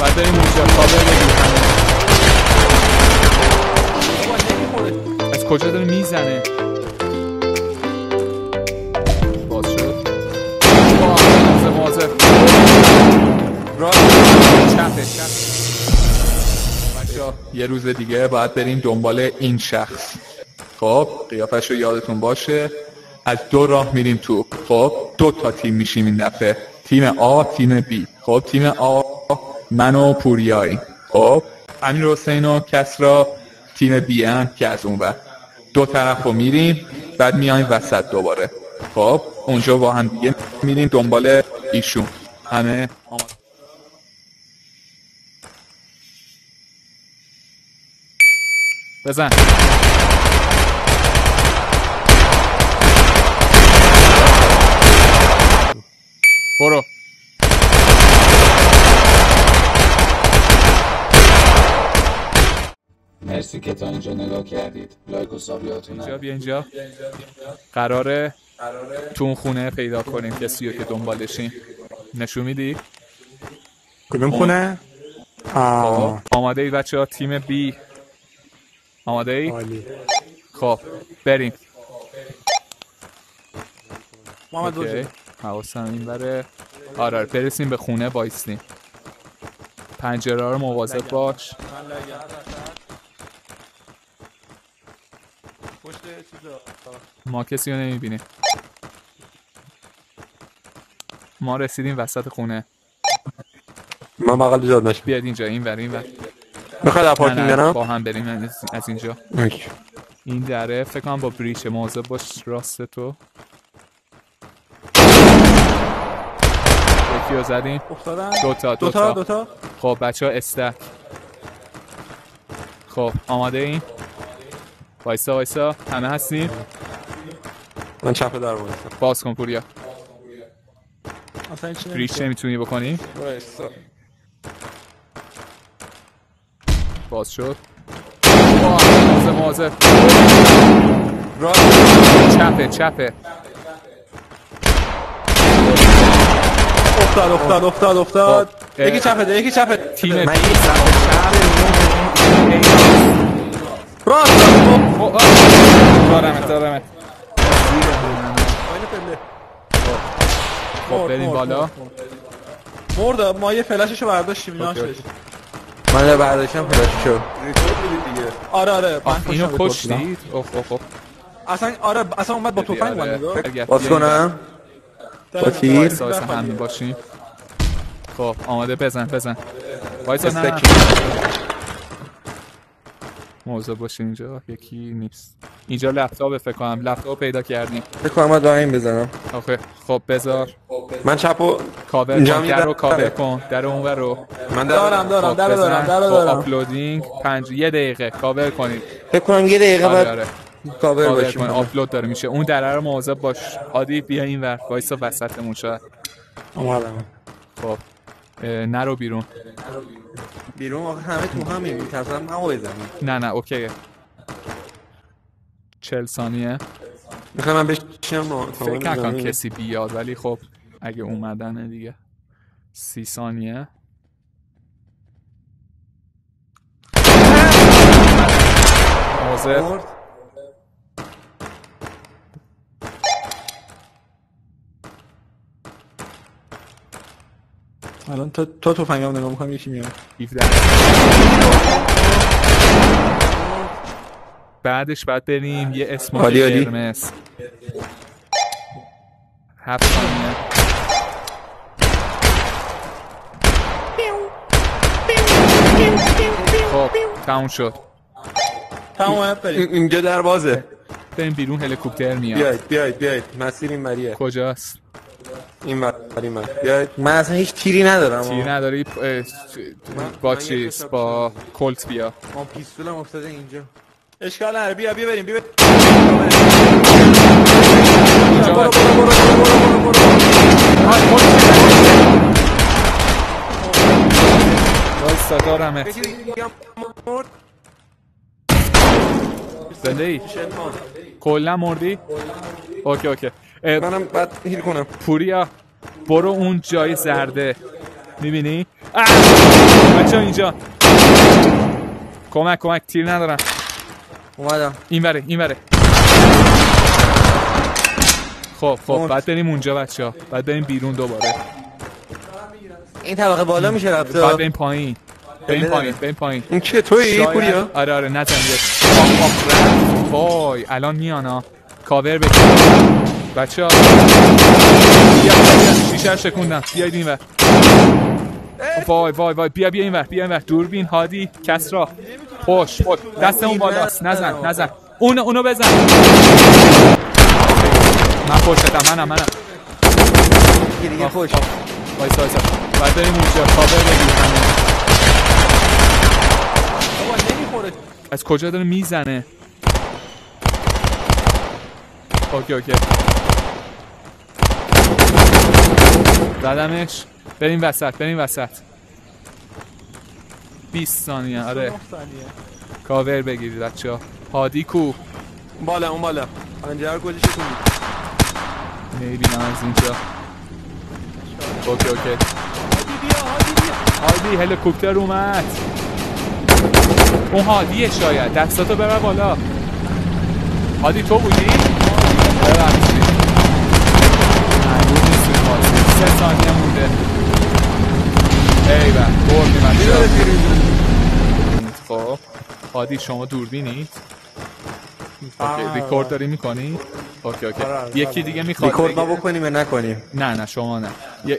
باید بریم اونجا کابل بگیر از کجا داره می‌زنه؟ باز شد. مواظب مواظب چپه چپ یه روز دیگه باید بریم دنبال این شخص. خب قیافش رو یادتون باشه. از دو راه میریم تو. خب دو تا تیم میشیم این دفعه. تیم آ تیم بی خب تیم آ من و پوریایی خب امیر حسین و کسرا تیم بی هم که از اون بر دو طرف رو میریم بعد میایم وسط دوباره. خب اونجا با هم دیگه میریم دنبال ایشون. همه بزن. برو. مرسی که تا اینجا نگاه کردید. لایک و سابیاتون اینجا بیا اینجا. قراره تو اون خونه پیدا کنیم کسی رو که دنبالشیم نشون میدی؟ کدوم خونه؟ آه. آماده ای بچه ها تیم بی. آماده ای؟ عالی. خب بریم. محمد برو حواسم این بره. آره آره، برسیم به خونه بایستیم پنجره رو مواظب باش. ما کسی رو نمی‌بینیم ما رسیدیم وسط خونه. من بغل جاد نشم بیاد اینجا این ور این ور. می‌خواد نه برم؟ با هم بریم از, اینجا. اوکی. این دره فکر کنم با بریش مواظب باش راست تو. یکی رو زدیم افتادن؟ دوتا دوتا دوتا. دوتا. خب بچه ها استک. خب آماده این؟ وایسا وایسا. همه هستیم من چپ در وایسم باز کن پوریا. اصلا بریش نمی‌تونی بکنی؟ وایسا. باز شد. مواظب مواظب. چپه چپه. افتاد افتاد افتاد افتاد. خب،. یکی چپه ده یکی چپه. تیم من بی راست آه. دارمت دارمت خب مرد، بریم بالا مرد، ما یه فلششو برداشتیم اینا اوکی، شد. اوکی. من برداشتم فلاش شو آره آره من اینو. کشتید اوه اوه اوه اصلا آره اصلا اومد با نگاه. برگرد. باز کنم داره. تیر؟ باشیم خب آماده بزن بزن وایسا نه. موضوع باشه اینجا یکی نیست. اینجا لپتاپ فکر کنم لپتاپ پیدا کردیم. فکر کنم باید داریم بزنم. آخه خب بذار. من چپ و کاور اینجا کن در رو کاور کن در اونور رو. من دارم دارم خب در دارم. در خب دارم. uploading پنج یه دقیقه کاور کنید. فکر کنم یه دقیقه آره بعد آره. کاور باشیم آپلود داره میشه. اون دره رو مواظب باش. عادی بیا این ور. وایسا وسطمون شاید. اومدم. خب. نرو بیرون. بیرون؟ آخه همه تو همین میترسم همو بزنیم نه نه okay ه. چل ثانیه. می‌خوام من بشینم فکر نکن کسی بیاد ولی خب اگه اومدنه دیگه. سی ثانیه. موزه الان تا تا تفنگم نگاه می‌کنم یکی میاد. 17 بعدش بعد بریم یه اسم عالی، عالی. قرمز. هفت ثانیه. خب تموم شد. بریم. اینجا در بازه بریم بیرون هلیکوپتر میاد. بیاید بیاید بیاید. مسیر این وریه کجاست؟ این ور این ور بیاید من اصلا هیچ تیری ندارم. تیر نداری؟ با من چیز با کلت بیا. ما پیستولم افتاده اینجا. اشکال نداره. بیا بیا بریم بیا هم مرد زنده ای کلا مردی. اوکی اوکی. منم بعد هیل کنم. پوریا برو اون جای زرده. می‌بینی؟ اینجا اینجا. کمک کمک. تیر ندارم. اومدم. این وره این وره خب خب. اومد. بعد بریم اونجا بچه ها. بعد بریم بیرون دوباره. این طبقه بالا میشه بعد رفت بریم پایین. بریم بله. پایین بریم پایین. این که توی پوریا؟ آره آره نزن آخ، رفت. وای الان میان ها. کاور بگیر بچه ها. بیا بیا شیشه رو شکوندم. بیاید این ور. وای وای وای. بیا بیا این ور بیا این ور. دوربین هادی کسرا. خوش خوش دستمون بالاست نزن نزن. اون اونو بزن. من پشتتم منم منم. یکی دیگه خوش وایسا وایسا باید بریم اونجا. کاور بگیر همه. از کجا داره می‌زنه؟ okay okay. زدمش. بریم وسط بریم وسط. 20 ثانیه آره. 9 ثانیه. کاور بگیرید بچه ها هادی کو. بالا اون بالا. پنجره کجا شکوندی نمی‌بینم از اینجا. okay okay. هادی بیا هادی بیا. هادی هلیکوپتر اومد. اون هادیه شاید. دستاتو ببر بالا. هادی تو بودی؟ ببخشید. سه ثانیه مونده. ای بر بردیم بچه‌ها. خب هادی شما دوربینید okay record داری می‌کنی؟ okay okay. یکی دیگه می‌خواد ریکورد ما بکنیم یا نکنیم؟ نه نه شما نه. یه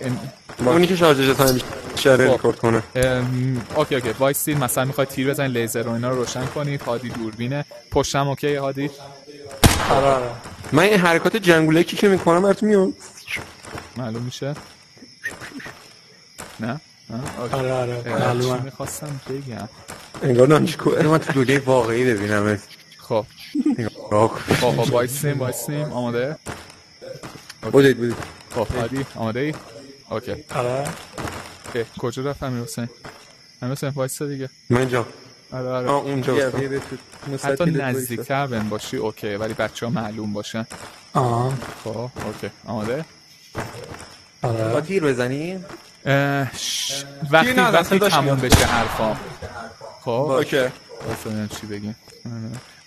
اونی که شارژش time بیشتره خب. ریکورد کنه. ام، okay okay. وایسید مثلا می‌خواد تیر بزنید لیزر و اینا رو روشن کنید هادی دوربینه. پشتم okay هادی؟ من این حرکات جنگولکی که می‌کنم براتون میاد معلوم میشه؟ نه. آره آره معلومه. چی می‌خواستم بگم؟ انگار نانچکو من تو دوله واقعی ببینم خب. خب خب وایسیم وایسیم. آماده؟ بودید بودید. خب هادی آماده ای؟ okay. آره. کجا رفت امیر حسین؟ امیر حسین وایسا دیگه. من اینجا آره آه آره اونجا حتی نزدیکتر بن باشی okay. ولی بچه ها معلوم باشن. آه. خب okay. آماده؟ با آره تیر بزنیم اه، ش- وقتی نه، وقتی تموم. بشه حرفا. خب. اوکی. چی بگیم؟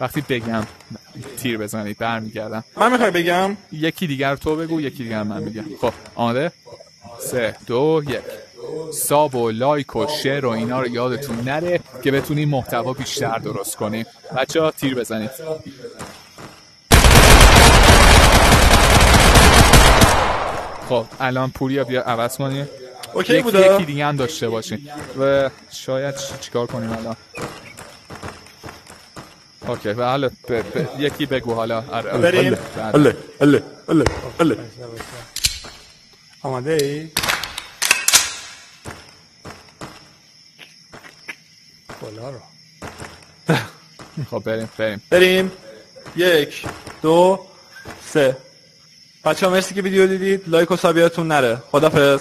وقتی بگم تیر بزنید برمیگردم. من می‌خوای بگم. یکی دیگر تو بگو یکی دیگر من میگم. خب آماده سه دو یک. ساب و لایک و شیر و اینا رو یادتون نره که بتونیم محتوا بیشتر درست کنیم. بچه ها تیر بزنید. خب الان پوریا بیا عوض کنیم اوکی یکی, بوده. یکی دیگه هم داشته باشیم و شاید چیکار کنیم الان؟ اوکی و حالا یکی بگو حالا. آره، آره. بریم. بله. اله اله اله اله آماده ای؟ بالا رو. خب بریم بریم. بریم. یک دو سه. بچه ها مرسی که ویدیو دیدید. لایک و سابیاتون نره. خدافظ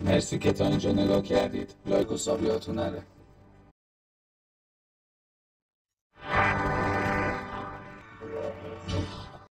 مرسی که تا اینجا نگاه کردید. لایک و سابیاتون نره.